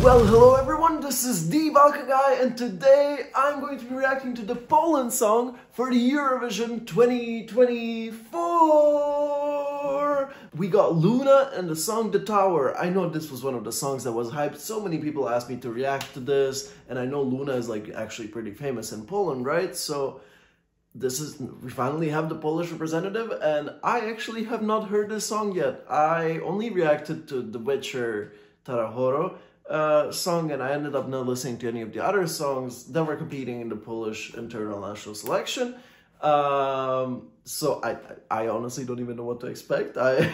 Well, hello everyone, this is the Balkan Guy, and today I'm going to be reacting to the Poland song for the Eurovision 2024! We got Luna and the song The Tower. I know this was one of the songs that was hyped. So many people asked me to react to this, and I know Luna is like actually pretty famous in Poland, right? So this is we finally have the Polish representative, and I actually have not heard this song yet. I only reacted to The Witcher Tarahoro uh, song, and I ended up not listening to any of the other songs that were competing in the Polish internal national selection. Um, so I, I honestly don't even know what to expect. I,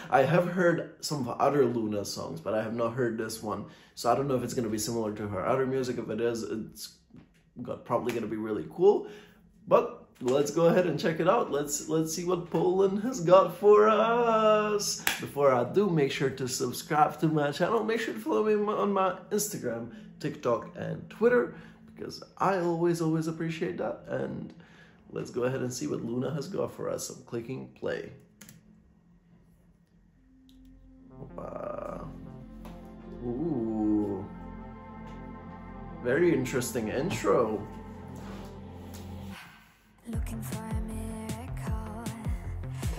I have heard some other Luna songs, but I have not heard this one. So I don't know if it's gonna be similar to her other music. If it is, it's got, probably gonna be really cool. But let's go ahead and check it out. Let's let's see what Poland has got for us. Before I do, make sure to subscribe to my channel. Make sure to follow me on my Instagram, TikTok, and Twitter because I always always appreciate that. And let's go ahead and see what Luna has got for us. I'm clicking play. Wow! Ooh. Very interesting intro. Looking for a miracle.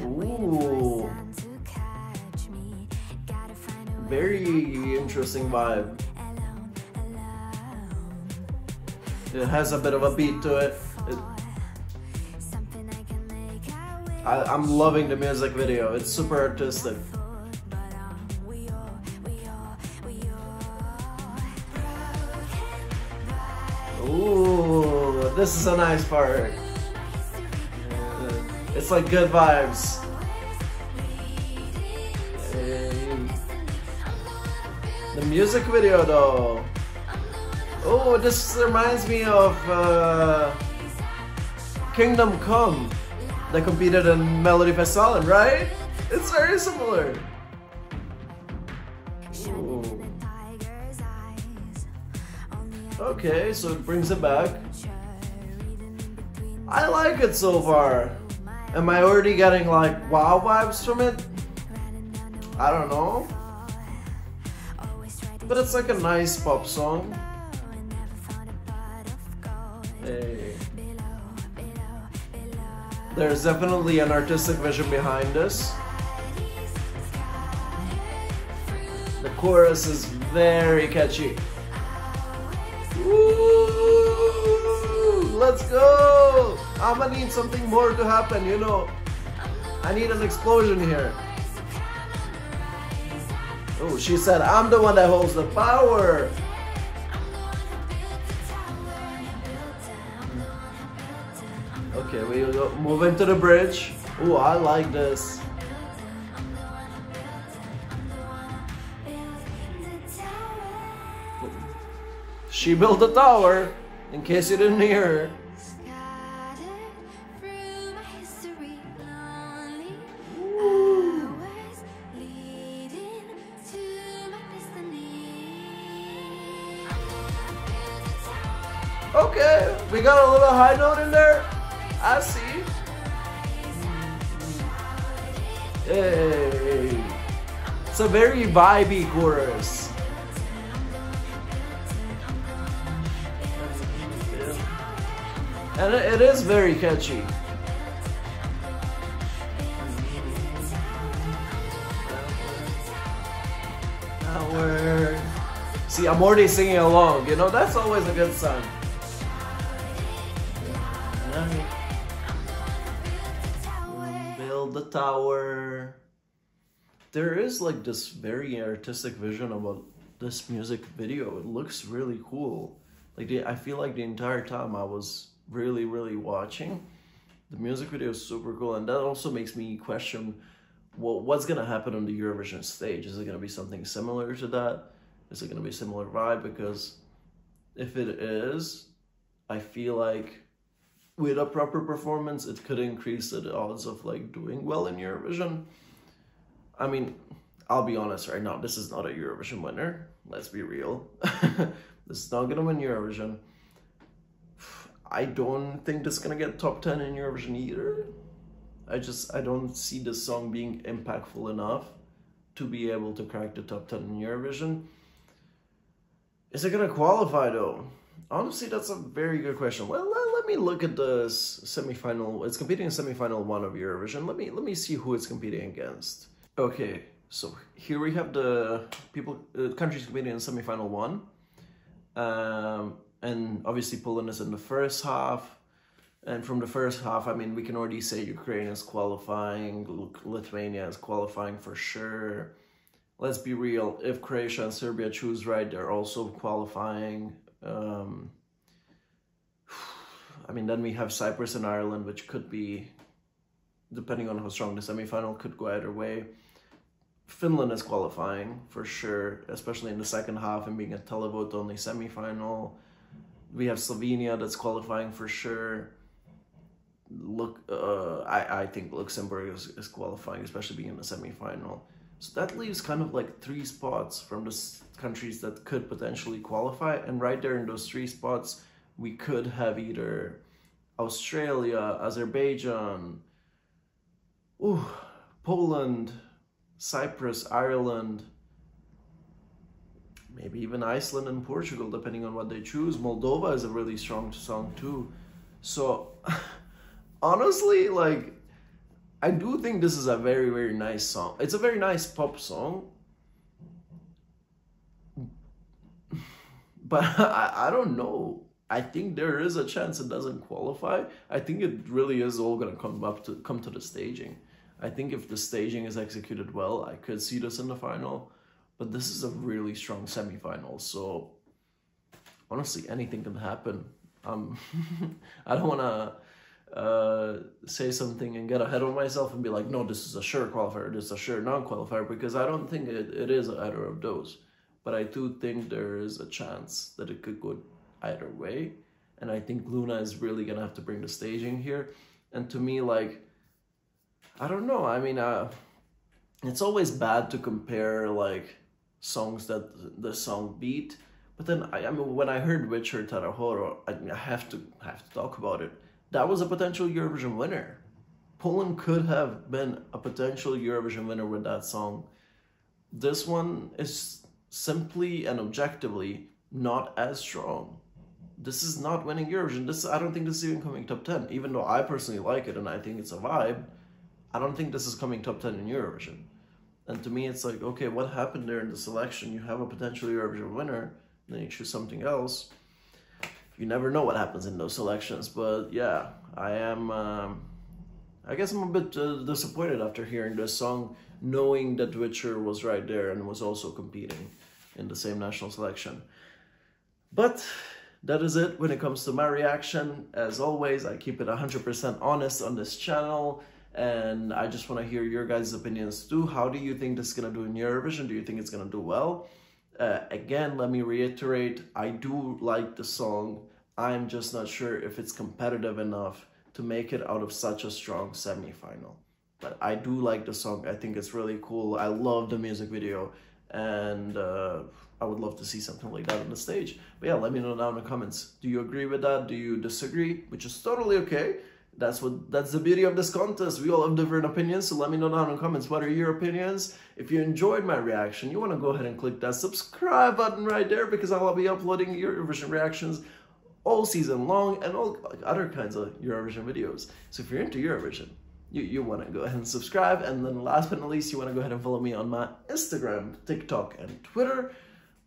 Ooh. Very interesting vibe. It has a bit of a beat to it. it I, I'm loving the music video. It's super artistic. Ooh, this is a nice part. It's like good vibes. The music video though. Oh, this reminds me of uh, Kingdom Come that competed in Melody Melodifestivalen, right? It's very similar. Okay, so it brings it back. I like it so far. Am I already getting like wow vibes from it? I don't know. But it's like a nice pop song. Hey. There's definitely an artistic vision behind this. The chorus is very catchy. Woo! Let's go! I'ma need something more to happen, you know. I need an explosion here. Oh, she said, I'm the one that holds the power. Okay, we go move into the bridge. Oh, I like this. She built a tower, in case you didn't hear her. Okay, we got a little high note in there. I see. Hey. It's a very vibey chorus. And it is very catchy. See, I'm already singing along, you know, that's always a good sign. Build the tower. There is like this very artistic vision about this music video. It looks really cool. Like the, I feel like the entire time I was really, really watching, the music video is super cool. And that also makes me question, well, what's gonna happen on the Eurovision stage? Is it gonna be something similar to that? Is it gonna be a similar vibe? Because if it is, I feel like with a proper performance, it could increase the odds of like doing well in Eurovision. I mean, I'll be honest right now, this is not a Eurovision winner. Let's be real. this is not gonna win Eurovision. I don't think this is gonna get top 10 in Eurovision either. I just, I don't see this song being impactful enough to be able to crack the top 10 in Eurovision. Is it gonna qualify though? Honestly, that's a very good question. Well, let, me look at the semifinal. It's competing in semifinal one of Eurovision. Let me let me see who it's competing against. Okay, so here we have the people uh, countries competing in semifinal one, um, and obviously Poland is in the first half. And from the first half, I mean, we can already say Ukraine is qualifying, Lithuania is qualifying for sure. Let's be real, if Croatia and Serbia choose right, they're also qualifying. Um, I mean, then we have Cyprus and Ireland, which could be, depending on how strong the semifinal, could go either way. Finland is qualifying for sure, especially in the second half and being a televote only semifinal. We have Slovenia that's qualifying for sure. Look, uh, I, I think Luxembourg is, is qualifying, especially being in the semifinal. So that leaves kind of like three spots from the countries that could potentially qualify. And right there in those three spots, we could have either Australia, Azerbaijan, ooh, Poland, Cyprus, Ireland, maybe even Iceland and Portugal, depending on what they choose. Moldova is a really strong song too. So honestly, like, I do think this is a very, very nice song. It's a very nice pop song. But I, I don't know. I think there is a chance it doesn't qualify. I think it really is all gonna come up to come to the staging. I think if the staging is executed well, I could see this in the final. But this is a really strong semifinal, so honestly, anything can happen. Um, I don't wanna uh, say something and get ahead of myself and be like, no, this is a sure qualifier, this is a sure non-qualifier, because I don't think it, it is either of those. But I do think there is a chance that it could go either way. And I think Luna is really gonna have to bring the staging here. And to me, like, I don't know. I mean, uh, it's always bad to compare like songs that the song beat. But then I, I mean, when I heard Witcher Tarahoro, I, I have to have to talk about it that was a potential Eurovision winner. Poland could have been a potential Eurovision winner with that song. This one is simply and objectively not as strong. This is not winning Eurovision. This I don't think this is even coming top 10. Even though I personally like it and I think it's a vibe, I don't think this is coming top 10 in Eurovision. And to me, it's like, okay, what happened there in the selection? You have a potential Eurovision winner, then you choose something else you never know what happens in those selections. But yeah, I am. Um, I guess I'm a bit uh, disappointed after hearing this song, knowing that Witcher was right there and was also competing in the same national selection. But that is it when it comes to my reaction. As always, I keep it 100% honest on this channel. And I just want to hear your guys' opinions too. How do you think this is going to do in Eurovision? Do you think it's going to do well? Uh, again, let me reiterate, I do like the song. I'm just not sure if it's competitive enough to make it out of such a strong semi-final. But I do like the song. I think it's really cool. I love the music video and uh, I would love to see something like that on the stage. But yeah, let me know down in the comments. Do you agree with that? Do you disagree? Which is totally okay. That's what that's the beauty of this contest. We all have different opinions, so let me know down in the comments what are your opinions. If you enjoyed my reaction, you want to go ahead and click that subscribe button right there because I'll be uploading Eurovision reactions all season long and all other kinds of Eurovision videos. So if you're into Eurovision, you, you want to go ahead and subscribe. And then last but not least, you want to go ahead and follow me on my Instagram, TikTok, and Twitter.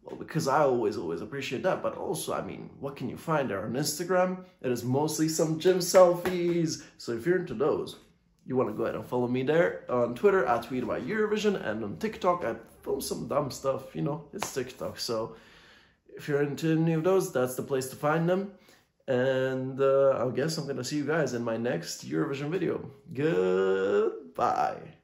Well, because I always, always appreciate that. But also, I mean, what can you find there on Instagram? It is mostly some gym selfies. So if you're into those, you want to go ahead and follow me there. On Twitter, I tweet about Eurovision. And on TikTok, I film some dumb stuff. You know, it's TikTok. So if you're into any of those, that's the place to find them. And uh, I guess I'm going to see you guys in my next Eurovision video. Goodbye.